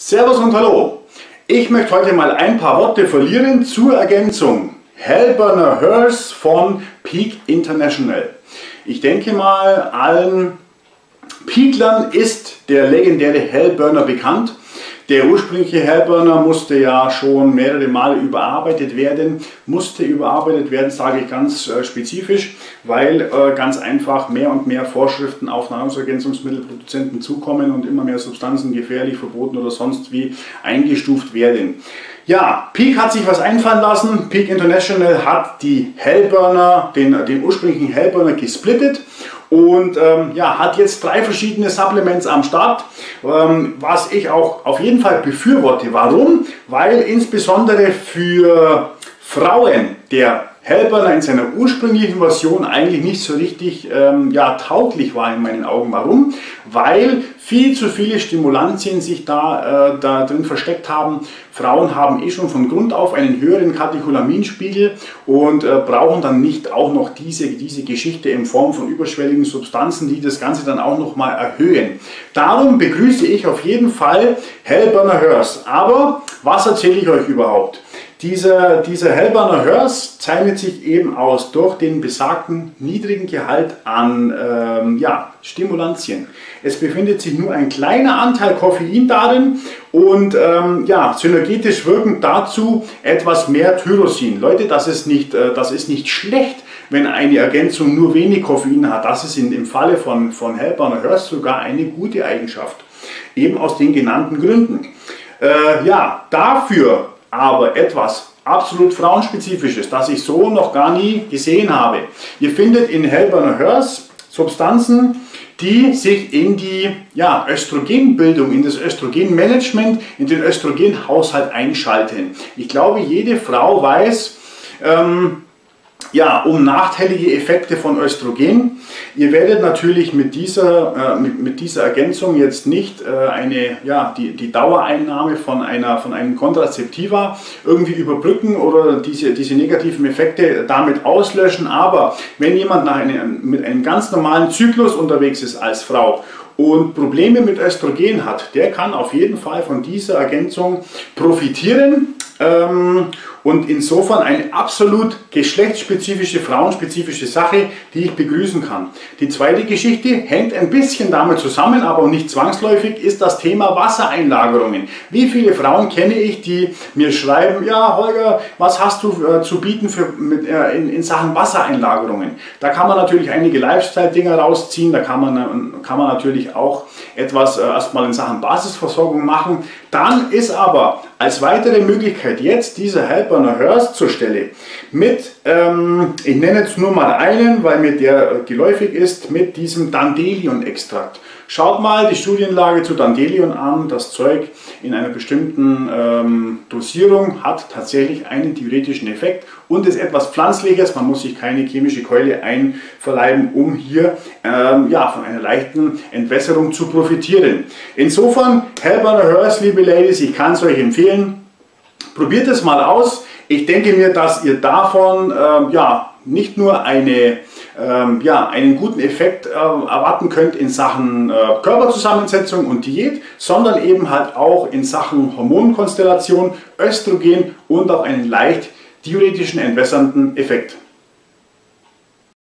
Servus und Hallo! Ich möchte heute mal ein paar Worte verlieren zur Ergänzung Hellburner Hearse von Peak International. Ich denke mal, allen Peaklern ist der legendäre Hellburner bekannt. Der ursprüngliche Hellburner musste ja schon mehrere Male überarbeitet werden. Musste überarbeitet werden, sage ich ganz äh, spezifisch, weil äh, ganz einfach mehr und mehr Vorschriften auf Nahrungsergänzungsmittelproduzenten zukommen und immer mehr Substanzen gefährlich, verboten oder sonst wie eingestuft werden. Ja, Peak hat sich was einfallen lassen. Peak International hat die Hellburner, den, den ursprünglichen Hellburner gesplittet und ähm, ja, hat jetzt drei verschiedene Supplements am Start, ähm, was ich auch auf jeden Fall befürworte. Warum? Weil insbesondere für Frauen der Hellburner in seiner ursprünglichen Version eigentlich nicht so richtig ähm, ja, tauglich war in meinen Augen. Warum? Weil viel zu viele Stimulantien sich da, äh, da drin versteckt haben. Frauen haben eh schon von Grund auf einen höheren Katecholaminspiegel und äh, brauchen dann nicht auch noch diese, diese Geschichte in Form von überschwelligen Substanzen, die das Ganze dann auch noch mal erhöhen. Darum begrüße ich auf jeden Fall Hellburner Hearse. Aber was erzähle ich euch überhaupt? Dieser, dieser Hellburner Hörs zeichnet sich eben aus durch den besagten niedrigen Gehalt an ähm, ja, Stimulantien. Es befindet sich nur ein kleiner Anteil Koffein darin und ähm, ja, synergetisch wirkend dazu etwas mehr Tyrosin. Leute, das ist nicht, äh, das ist nicht schlecht, wenn eine Ergänzung nur wenig Koffein hat. Das ist in, im Falle von, von Hellburner Hörs sogar eine gute Eigenschaft. Eben aus den genannten Gründen. Äh, ja, dafür aber etwas absolut frauenspezifisches, das ich so noch gar nie gesehen habe. Ihr findet in Hellburner Hörs Substanzen, die sich in die ja, Östrogenbildung, in das Östrogenmanagement, in den Östrogenhaushalt einschalten. Ich glaube, jede Frau weiß, ähm, ja, um nachteilige Effekte von Östrogen. Ihr werdet natürlich mit dieser, äh, mit, mit dieser Ergänzung jetzt nicht äh, eine, ja, die, die Dauereinnahme von, einer, von einem Kontrazeptiva irgendwie überbrücken oder diese, diese negativen Effekte damit auslöschen. Aber wenn jemand nach einem, mit einem ganz normalen Zyklus unterwegs ist als Frau und Probleme mit Östrogen hat, der kann auf jeden Fall von dieser Ergänzung profitieren. Ähm, und insofern eine absolut geschlechtsspezifische, frauenspezifische Sache, die ich begrüßen kann. Die zweite Geschichte hängt ein bisschen damit zusammen, aber nicht zwangsläufig, ist das Thema Wassereinlagerungen. Wie viele Frauen kenne ich, die mir schreiben, ja Holger, was hast du äh, zu bieten für, mit, äh, in, in, Sachen Wassereinlagerungen? Da kann man natürlich einige Lifestyle-Dinger rausziehen, da kann man, kann man natürlich auch etwas äh, erstmal in Sachen Basisversorgung machen. Dann ist aber als weitere Möglichkeit jetzt dieser Helper Partner Hörst zur Stelle mit, ähm, ich nenne jetzt nur mal einen, weil mir der geläufig ist, mit diesem Dandelion-Extrakt. Schaut mal die Studienlage zu Dandelion an. Das Zeug in einer bestimmten ähm, Dosierung hat tatsächlich einen theoretischen Effekt und ist etwas Pflanzliches. Man muss sich keine chemische Keule einverleiben, um hier ähm, ja, von einer leichten Entwässerung zu profitieren. Insofern, Hellburner Hers, liebe Ladies, ich kann es euch empfehlen. Probiert es mal aus. Ich denke mir, dass ihr davon ähm, ja, nicht nur eine, ähm, ja, einen guten Effekt äh, erwarten könnt in Sachen äh, Körperzusammensetzung und Diät, sondern eben halt auch in Sachen Hormonkonstellation, Östrogen und auch einen leicht diuretischen entwässernden Effekt.